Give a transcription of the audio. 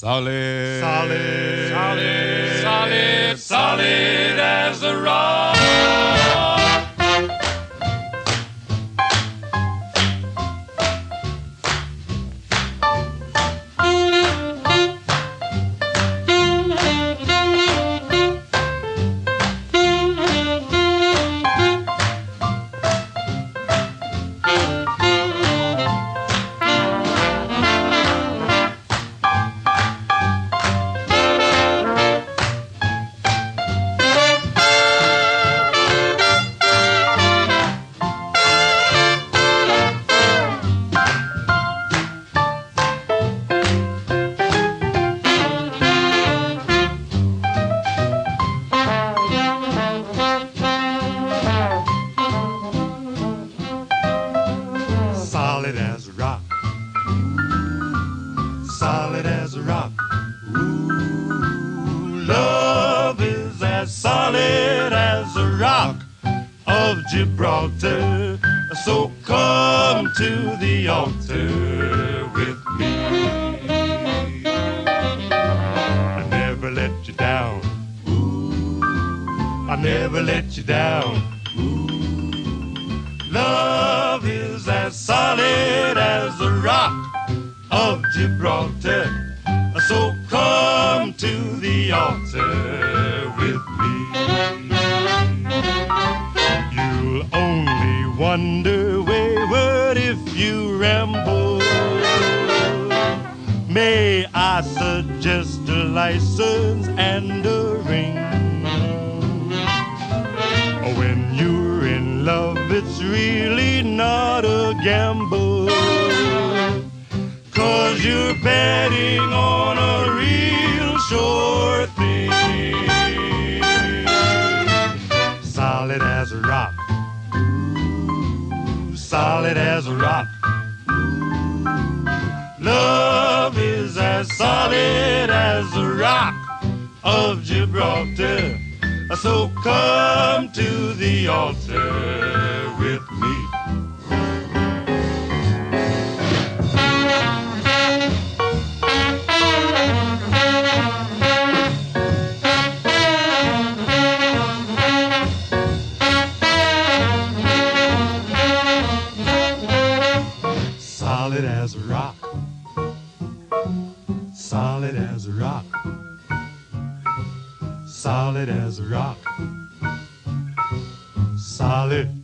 Solid. Solid. Solid. Solid. Solid Solid as a rock. Ooh, love is as solid as a rock of Gibraltar. So come to the altar with me. I never let you down. Ooh, I never let you down. Love is as solid as a rock of Gibraltar. So come to the altar with me. You'll only wonder wayward if you ramble. May I suggest a license and a ring? When you're in love, it's really not a gamble. Cause you're betting on a real sure thing. Solid as a rock. Solid as a rock. Love is as solid as the rock of Gibraltar. So come to the altar with me. as a rock, solid as a rock, solid as a rock, solid.